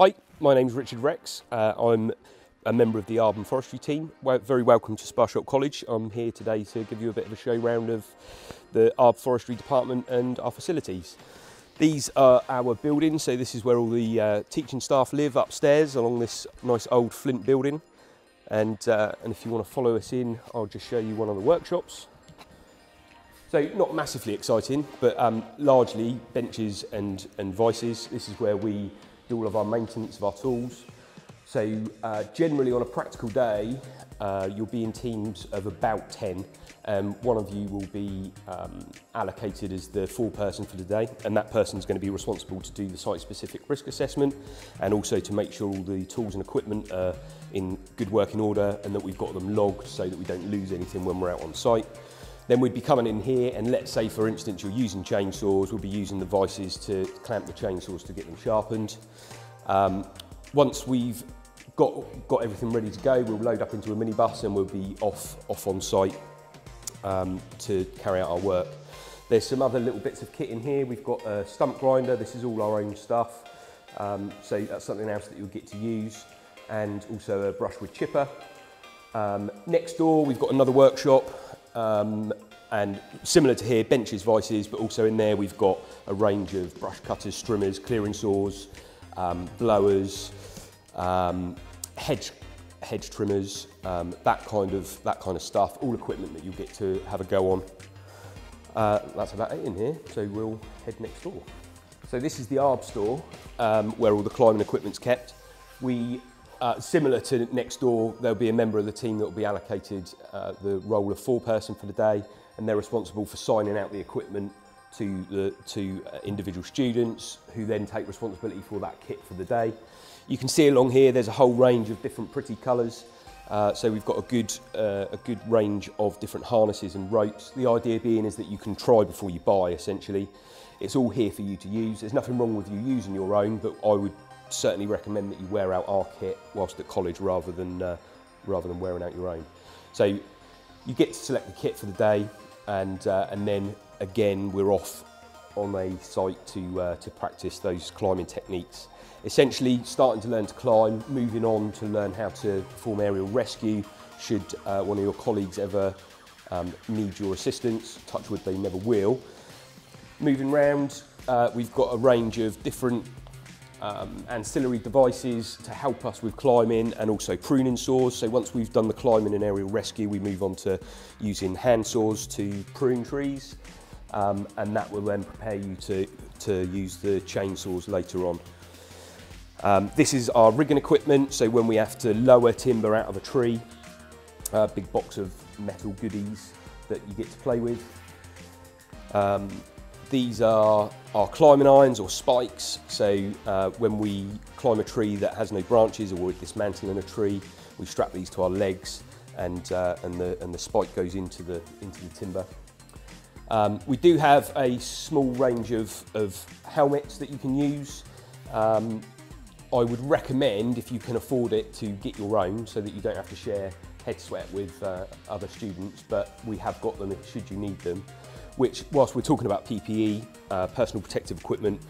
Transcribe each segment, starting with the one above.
Hi, my name's Richard Rex. Uh, I'm a member of the Arborn Forestry team. Well, very welcome to Sparsholt College. I'm here today to give you a bit of a show round of the Arb Forestry department and our facilities. These are our buildings, so this is where all the uh, teaching staff live upstairs along this nice old flint building. And, uh, and if you want to follow us in, I'll just show you one of the workshops. So not massively exciting, but um, largely benches and, and vices. This is where we do all of our maintenance of our tools. So uh, generally on a practical day, uh, you'll be in teams of about 10. Um, one of you will be um, allocated as the foreperson for the day, and that person is going to be responsible to do the site-specific risk assessment and also to make sure all the tools and equipment are in good working order and that we've got them logged so that we don't lose anything when we're out on site. Then we'd be coming in here and let's say for instance you're using chainsaws, we'll be using the vices to clamp the chainsaws to get them sharpened. Um, once we've got, got everything ready to go, we'll load up into a minibus and we'll be off, off on site um, to carry out our work. There's some other little bits of kit in here. We've got a stump grinder, this is all our own stuff. Um, so that's something else that you'll get to use and also a brushwood chipper. Um, next door we've got another workshop um, and similar to here, benches, vices, but also in there we've got a range of brush cutters, trimmers, clearing saws, um, blowers, um, hedge, hedge trimmers, um, that, kind of, that kind of stuff, all equipment that you'll get to have a go on. Uh, that's about it in here, so we'll head next door. So this is the ARB store, um, where all the climbing equipment's kept. We uh, similar to next door, there'll be a member of the team that will be allocated uh, the role of foreperson for the day, and they're responsible for signing out the equipment to the to uh, individual students, who then take responsibility for that kit for the day. You can see along here, there's a whole range of different pretty colours. Uh, so we've got a good, uh, a good range of different harnesses and ropes. The idea being is that you can try before you buy, essentially. It's all here for you to use. There's nothing wrong with you using your own, but I would certainly recommend that you wear out our kit whilst at college rather than, uh, rather than wearing out your own. So you get to select the kit for the day and, uh, and then again we're off on a site to, uh, to practice those climbing techniques. Essentially starting to learn to climb, moving on to learn how to perform aerial rescue should uh, one of your colleagues ever um, need your assistance, touch wood they never will. Moving round, uh, we've got a range of different um, ancillary devices to help us with climbing and also pruning saws. So once we've done the climbing and aerial rescue, we move on to using hand saws to prune trees. Um, and that will then prepare you to, to use the chainsaws later on. Um, this is our rigging equipment, so when we have to lower timber out of a tree, a big box of metal goodies that you get to play with. Um, these are our climbing irons or spikes. So uh, when we climb a tree that has no branches or we're dismantling a tree, we strap these to our legs and, uh, and, the, and the spike goes into the, into the timber. Um, we do have a small range of, of helmets that you can use. Um, I would recommend, if you can afford it, to get your own so that you don't have to share head sweat with uh, other students, but we have got them should you need them which whilst we're talking about PPE, uh, personal protective equipment,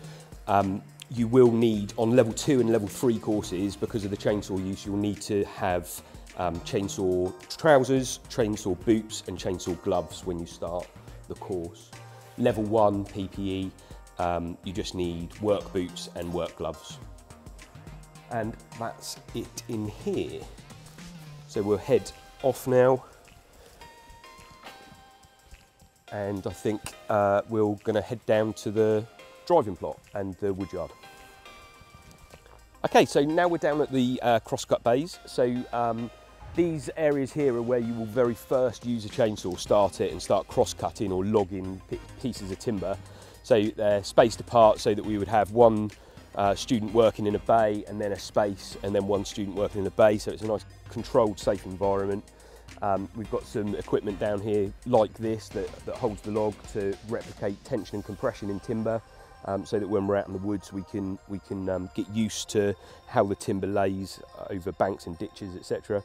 um, you will need on level two and level three courses, because of the chainsaw use, you'll need to have um, chainsaw trousers, chainsaw boots and chainsaw gloves when you start the course. Level one PPE, um, you just need work boots and work gloves. And that's it in here. So we'll head off now and I think uh, we're going to head down to the driving plot and the woodyard. Okay, so now we're down at the uh, crosscut bays. So um, these areas here are where you will very first use a chainsaw, start it and start cross-cutting or logging pieces of timber. So they're spaced apart so that we would have one uh, student working in a bay and then a space and then one student working in a bay. So it's a nice controlled, safe environment. Um, we've got some equipment down here like this that, that holds the log to replicate tension and compression in timber um, so that when we're out in the woods we can, we can um, get used to how the timber lays over banks and ditches etc.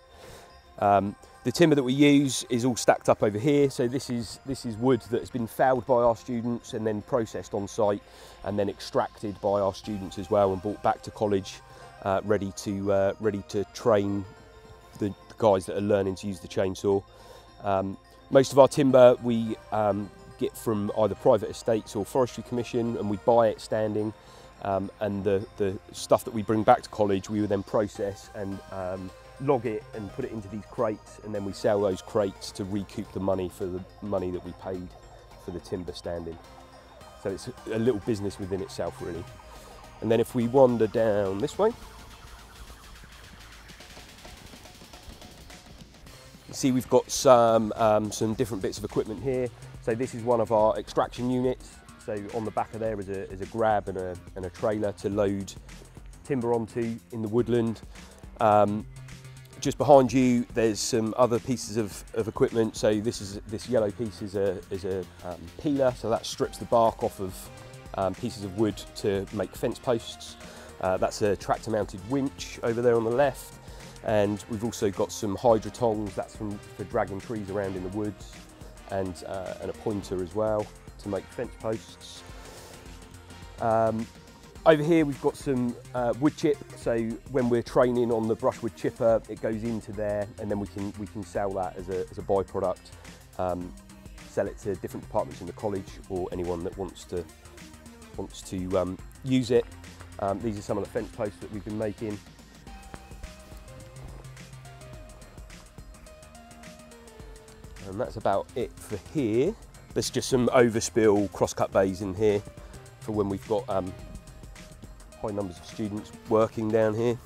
Um, the timber that we use is all stacked up over here so this is, this is wood that has been felled by our students and then processed on site and then extracted by our students as well and brought back to college uh, ready to uh, ready to train guys that are learning to use the chainsaw. Um, most of our timber we um, get from either private estates or forestry commission, and we buy it standing. Um, and the, the stuff that we bring back to college, we would then process and um, log it and put it into these crates, and then we sell those crates to recoup the money for the money that we paid for the timber standing. So it's a little business within itself, really. And then if we wander down this way, you see we've got some um, some different bits of equipment here. So this is one of our extraction units. So on the back of there is a, is a grab and a, and a trailer to load timber onto in the woodland. Um, just behind you, there's some other pieces of, of equipment. So this is this yellow piece is a, is a um, peeler, so that strips the bark off of um, pieces of wood to make fence posts. Uh, that's a tractor mounted winch over there on the left. And we've also got some hydro tongs, that's from, for dragging trees around in the woods, and, uh, and a pointer as well to make fence posts. Um, over here we've got some uh, wood chip, so when we're training on the brushwood chipper, it goes into there and then we can, we can sell that as a, as a byproduct, um, sell it to different departments in the college or anyone that wants to, wants to um, use it. Um, these are some of the fence posts that we've been making. And that's about it for here. There's just some overspill crosscut bays in here for when we've got um, high numbers of students working down here.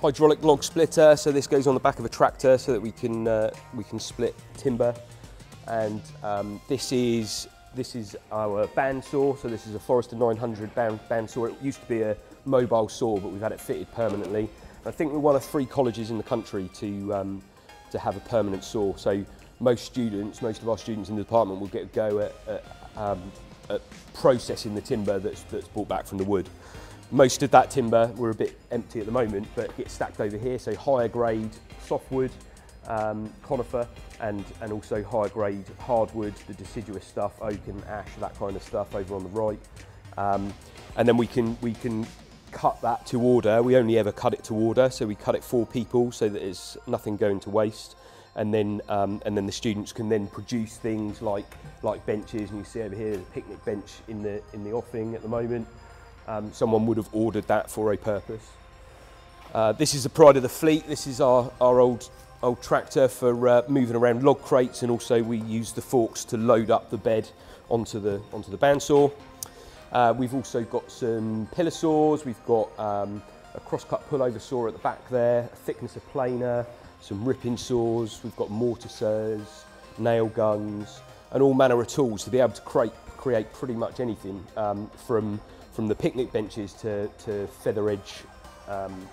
Hydraulic log splitter, so this goes on the back of a tractor so that we can uh, we can split timber. And um, this is this is our bandsaw, so this is a Forester 900 band, bandsaw. It used to be a mobile saw, but we've had it fitted permanently. I think we're one of three colleges in the country to um, to have a permanent saw. So most students, most of our students in the department will get a go at, at um, at processing the timber that's, that's brought back from the wood. Most of that timber, we're a bit empty at the moment, but gets stacked over here, so higher grade softwood, um, conifer, and, and also higher grade hardwood, the deciduous stuff, oak and ash, that kind of stuff over on the right. Um, and then we can, we can cut that to order. We only ever cut it to order, so we cut it for people so that there's nothing going to waste. And then um, and then the students can then produce things like like benches. And you see over here the picnic bench in the in the offing at the moment. Um, someone would have ordered that for a purpose. Uh, this is the pride of the fleet. This is our our old old tractor for uh, moving around log crates. And also we use the forks to load up the bed onto the onto the bandsaw uh, we've also got some pillar saws we've got um, a crosscut pullover saw at the back there a thickness of planer some ripping saws, we've got mortar saws, nail guns, and all manner of tools to be able to create, create pretty much anything um, from, from the picnic benches to, to feather edge um,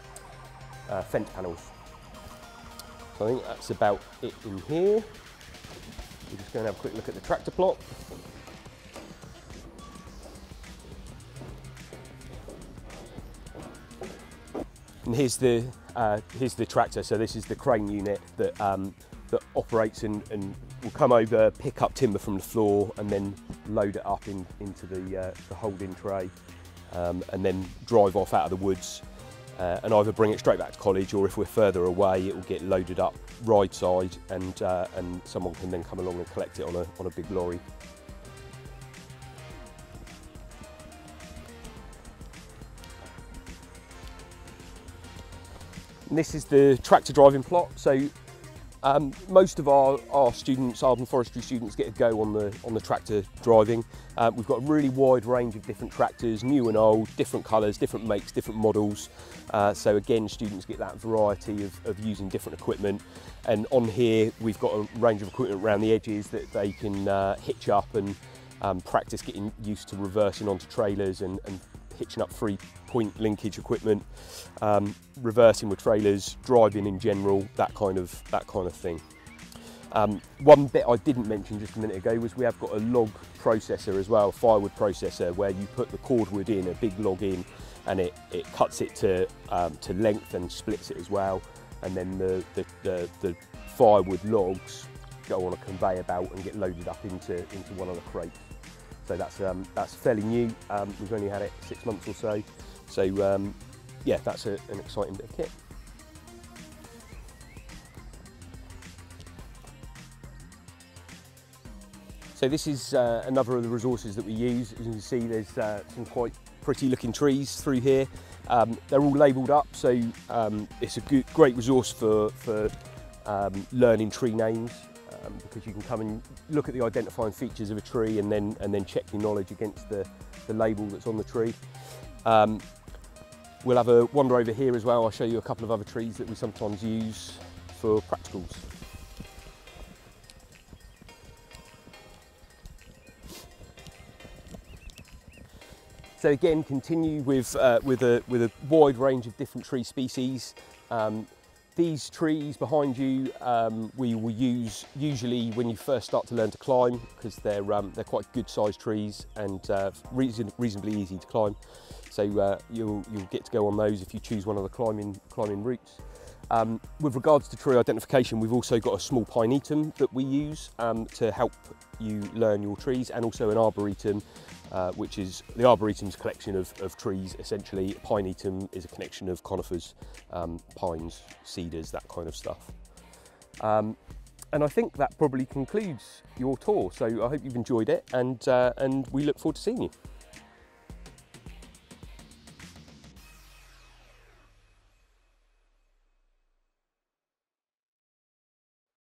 uh, fence panels. So I think that's about it in here. We're just going to have a quick look at the tractor plot. And here's the uh, here's the tractor. So this is the crane unit that um, that operates and, and, will come over, pick up timber from the floor, and then load it up in, into the, uh, the holding tray, um, and then drive off out of the woods. Uh, and either bring it straight back to college, or if we're further away, it will get loaded up ride side, and uh, and someone can then come along and collect it on a on a big lorry. And this is the tractor driving plot. So um, most of our, our students, Arden Forestry students, get a go on the, on the tractor driving. Uh, we've got a really wide range of different tractors, new and old, different colours, different makes, different models. Uh, so again, students get that variety of, of using different equipment. And on here, we've got a range of equipment around the edges that they can uh, hitch up and um, practice getting used to reversing onto trailers and, and hitching up three point linkage equipment, um, reversing with trailers, driving in general, that kind of, that kind of thing. Um, one bit I didn't mention just a minute ago was we have got a log processor as well, a firewood processor, where you put the cordwood in, a big log in, and it, it cuts it to, um, to length and splits it as well. And then the, the, the, the firewood logs go on a conveyor belt and get loaded up into, into one of the crates. So that's um, that's fairly new. Um, we've only had it six months or so. So um, yeah, that's a, an exciting bit of kit. So this is uh, another of the resources that we use. As you can see, there's uh, some quite pretty looking trees through here. Um, they're all labelled up, so um, it's a good, great resource for, for um, learning tree names um, because you can come and look at the identifying features of a tree and then, and then check your knowledge against the, the label that's on the tree. Um, we'll have a wander over here as well. I'll show you a couple of other trees that we sometimes use for practicals. So again, continue with, uh, with, a, with a wide range of different tree species. Um, these trees behind you um, we will use usually when you first start to learn to climb because they're, um, they're quite good sized trees and uh, reason, reasonably easy to climb. So uh, you'll, you'll get to go on those if you choose one of the climbing, climbing routes. Um, with regards to tree identification, we've also got a small pinetum that we use um, to help you learn your trees and also an arboretum, uh, which is the arboretum's collection of, of, trees essentially. Pinetum is a connection of conifers, um, pines, cedars, that kind of stuff. Um, and I think that probably concludes your tour. So I hope you've enjoyed it and, uh, and we look forward to seeing you.